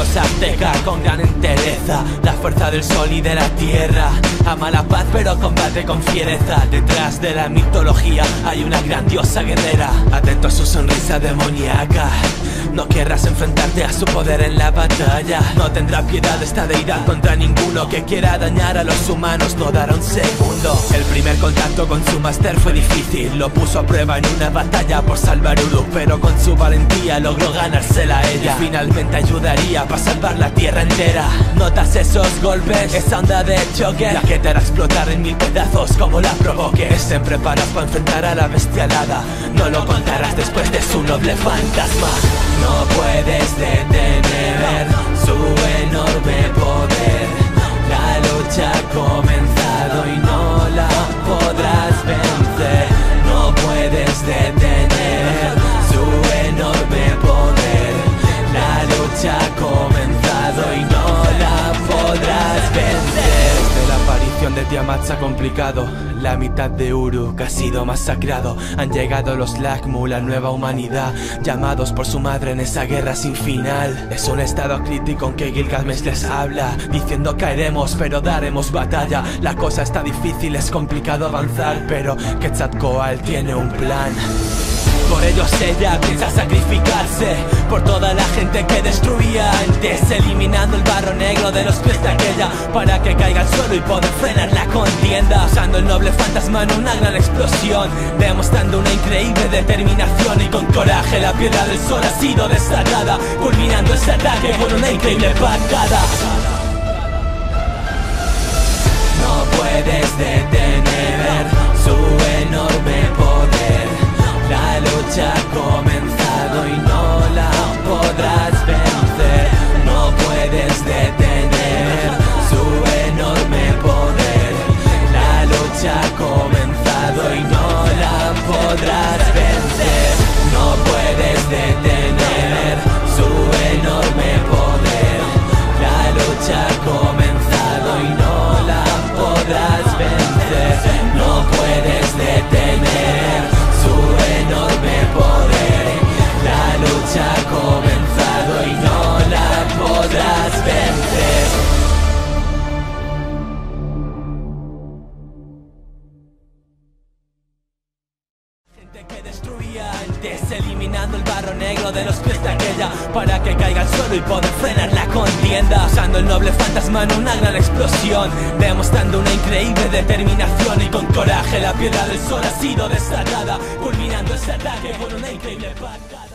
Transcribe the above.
azteca con gran entereza. La fuerza del sol y de la tierra Ama la paz pero combate con fiereza. Detrás de la mitología hay una grandiosa guerrera. Atento a su sonrisa demoníaca no querrás enfrentarte a su poder en la batalla. No tendrá piedad esta deidad contra ninguno Que quiera dañar a los humanos. No dará un segundo. El primer contacto con su máster fue difícil. Lo puso a prueba en una batalla por salvar Uruk Pero con su valentía logró ganársela a ella. Y Finalmente ayudaría para salvar la tierra entera. ¿Notas esos golpes? Esa onda de choque. La que te hará explotar en mil pedazos como la provoque. Estén preparados para enfrentar a la bestialada No lo contarás después de su noble fantasma no puedes Tiamat ha complicado. La mitad de Uruk ha sido masacrado. Han llegado los Lakmu, la nueva humanidad, llamados por su madre en esa guerra sin final. Es un estado crítico en que Gilgamesh les habla, diciendo caeremos, pero daremos batalla. La cosa está difícil, es complicado avanzar, pero Quetzalcoatl tiene un plan. Por ellos ella piensa sacrificarse Por toda la gente que destruía. Antes Eliminando el barro negro de los pies de aquella Para que caiga al suelo y poder frenar la contienda. Usando el noble fantasma en una gran explosión Demostrando una increíble determinación Y con coraje la piedra del sol ha sido desatada Culminando ese ataque con una increíble patada No puedes detener No puedes detener su enorme poder. La lucha ha comenzado y no la podrás vencer. No puedes detener antes, eliminando el barro negro de los pies de aquella Para que caiga al suelo y poder frenar la contienda. Usando el noble fantasma en una gran explosión Demostrando una increíble determinación Y con coraje la piedra del sol ha sido desatada Culminando ese ataque con una increíble patada